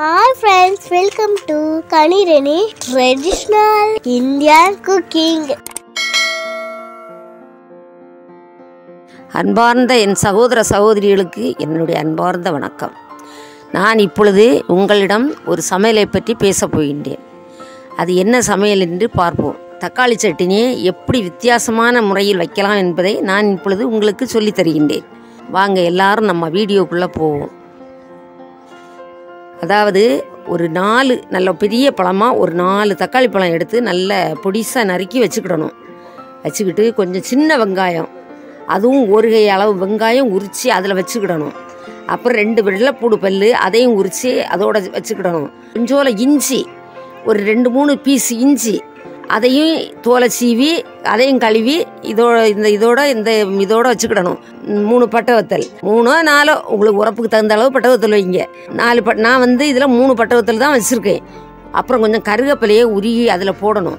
Hi friends welcome to கனிரணி traditional Indian cooking அன்பார்ந்த என் சகோதர சகோதரிகளுக்கு என்னுடைய அன்பார்ந்த வணக்கம். நான் இப்பொழுது உங்களிடம் ஒரு சமையலை பற்றி பேசப் போகின்றேன். அது என்ன சமையல் என்று பார்ப்போம். தக்காளி சட்னியை எப்படி வித்தியாசமான முறையில் வைக்கலாம் என்பதை நான் இப்பொழுது உங்களுக்கு சொல்லித் தருகின்றேன். வாங்க எல்லாரும் நம்ம வீடியோக்குள்ளே போவோம். அதாவது ஒரு நாலு நல்ல பெரிய பழமாக ஒரு நாலு தக்காளி பழம் எடுத்து நல்ல பொடிசாக நறுக்கி வச்சுக்கிடணும். வச்சுக்கிட்டு கொஞ்சம் சின்ன வெங்காயம் அதுவும் ஒரு கை அளவு வெங்காயம் உரித்து அதில் வச்சுக்கிடணும். அப்புறம் ரெண்டு வெள்ளைப்பூடு பல் அதையும் உரித்து அதோட வச்சுக்கிடணும். கொஞ்சோல இஞ்சி ஒரு ரெண்டு மூணு பீஸ் இஞ்சி அதையும் தோலை சீவி அதையும் கழுவி இதோட இந்த இதோட இந்த இதோட வச்சுக்கிடணும். மூணு பட்டை வத்தல். மூணோ நாலோ உங்களுக்கு உரப்புக்கு தகுந்த அளவு பட்டை வத்தல் வைங்க. நாலு பட் நான் வந்து இதில் மூணு பட்டை வத்தல் தான் வச்சுருக்கேன். அப்புறம் கொஞ்சம் கருகப்பிலையே உருகி அதில் போடணும்.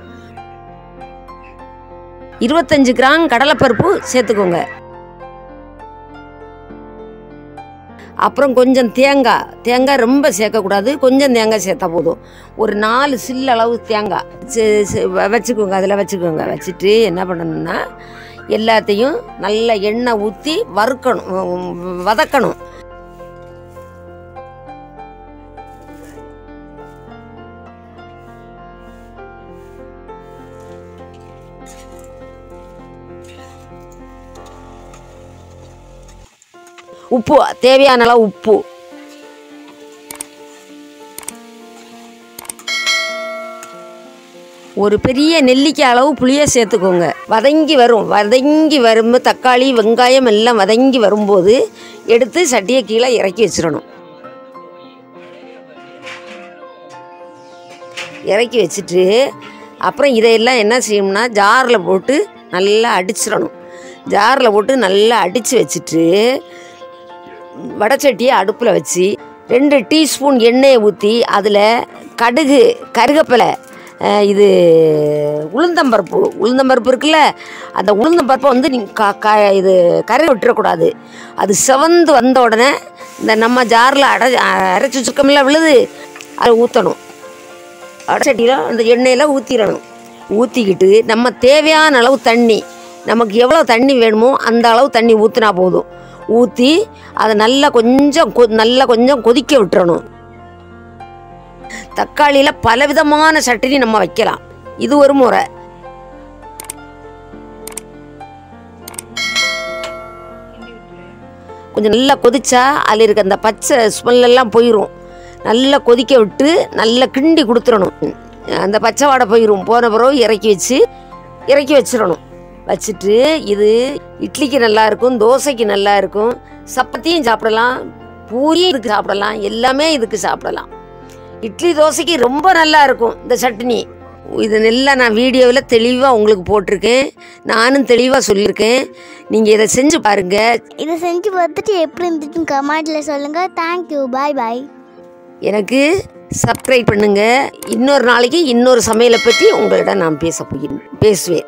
இருபத்தஞ்சு கிராம் கடலைப்பருப்பு சேர்த்துக்கோங்க. அப்புறம் கொஞ்சம் தேங்காய் தேங்காய் ரொம்ப சேர்க்கக்கூடாது. கொஞ்சம் தேங்காய் சேர்த்தா போதும். ஒரு நாலு சில்லு அளவு தேங்காய் வச்சுக்கோங்க அதில் வச்சுக்கோங்க. வச்சுட்டு என்ன பண்ணணும்னா எல்லாத்தையும் நல்லா எண்ணெய் ஊற்றி வறுக்கணும் வதக்கணும். உப்பு தேவையான அளவு உப்பு. ஒரு பெரிய நெல்லிக்காய் அளவு புளியை சேர்த்துக்கோங்க. வதங்கி வரும். வதங்கி வரும்போது தக்காளி வெங்காயம் எல்லாம் வதங்கி வரும்போது எடுத்து சட்டியை கீழே இறக்கி வச்சிடணும். இறக்கி வச்சுட்டு அப்புறம் இதையெல்லாம் என்ன செய்யணும்னா ஜாரில் போட்டு நல்லா அடிச்சிடணும். ஜாரில் போட்டு நல்லா அடித்து வச்சுட்டு வடச்சட்டியை அடுப்பில் வச்சு ரெண்டு டீஸ்பூன் எண்ணெயை ஊற்றி அதில் கடுகு கருகப்பிலை இது உளுந்தம்பருப்பு உளுந்தம்பருப்பு இருக்குல்ல அந்த உளுந்தம்பருப்பை வந்து நீங்கள் க க இது கரை விட்டுறக்கூடாது. அது செவந்து வந்த உடனே இந்த நம்ம ஜாரில் அடை அரைச்சி வச்சுருக்கோம்ல விழுது அதை ஊற்றணும் அடைச்சட்டியில் அந்த எண்ணெயில் ஊற்றிடணும் ஊற்றிக்கிட்டு நம்ம தேவையான அளவு தண்ணி நமக்கு எவ்வளோ தண்ணி வேணுமோ அந்த அளவு தண்ணி ஊற்றினா போதும். ஊற்றி அதை நல்லா கொஞ்சம் கொ நல்லா கொஞ்சம் கொதிக்க விட்டுறணும். தக்காளியில் பலவிதமான சட்னி நம்ம வைக்கலாம். இது ஒரு முறை. கொஞ்சம் நல்லா கொதிச்சா அதில் இருக்க அந்த பச்சை ஸ்மெல்லாம் போயிடும் நல்லா கொதிக்க விட்டு நல்லா கிண்டி கொடுத்துடணும். அந்த பச்சை வாடை போயிடும் போன பிறகு இறக்கி வச்சு இறக்கி வச்சிடணும். வச்சுட்டு இது இட்லிக்கு நல்லா இருக்கும் தோசைக்கு நல்லா இருக்கும் சப்பாத்தியும் சாப்பிடலாம் பூரியும் இதுக்கு சாப்பிடலாம் எல்லாமே இதுக்கு சாப்பிடலாம். இட்லி தோசைக்கு ரொம்ப நல்லா இருக்கும் இந்த சட்னி. இது நல்லா நான் வீடியோவில் தெளிவாக உங்களுக்கு போட்டிருக்கேன். நானும் தெளிவாக சொல்லியிருக்கேன். நீங்கள் இதை செஞ்சு பாருங்கள் இதை செஞ்சு பார்த்துட்டு எப்படி இருந்துச்சுன்னு கமெண்ட்ல சொல்லுங்க. தேங்க்யூ பாய் பாய் எனக்கு சப்ஸ்கிரைப் பண்ணுங்க. இன்னொரு நாளைக்கு இன்னொரு சமையலை பற்றி உங்களிடம் நான் பேச போகிறேன் பேசுவேன்.